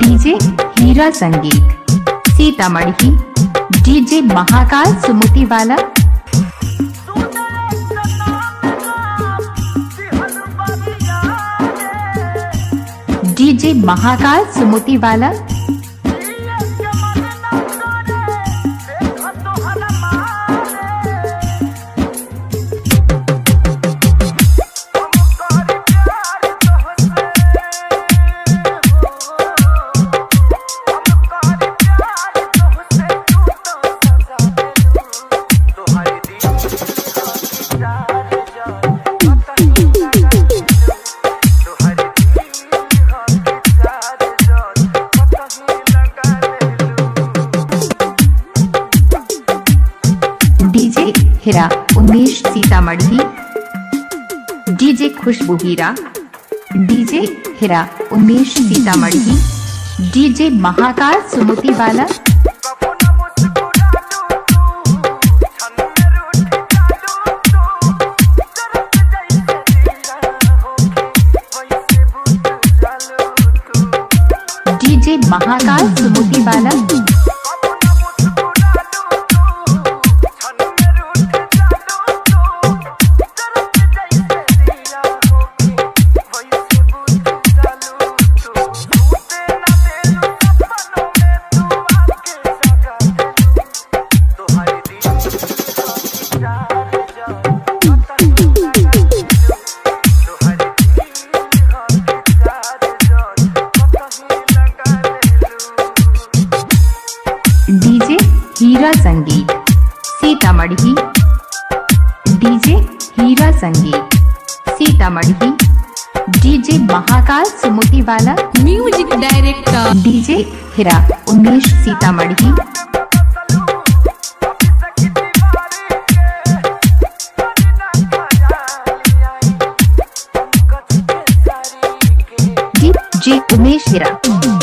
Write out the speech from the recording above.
DJ Hira Sangeet Sitamarhi DJ Mahakal Sumati वाला। DJ Mahakal Sumati DJ Heera Umesh Sitamarhi, DJ Khushboo Heera, DJ Heera Umesh Sitamarhi, DJ Mahakal Sumati बाला। महाकाल सुमति वाला Heera Sangeet Sitamarhi DJ Hira Sangeet Sitamarhi DJ Mahakal Sumati वाला music director DJ Heera Umesh Sitamarhi. DJ Umesh Heera.